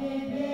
Amen.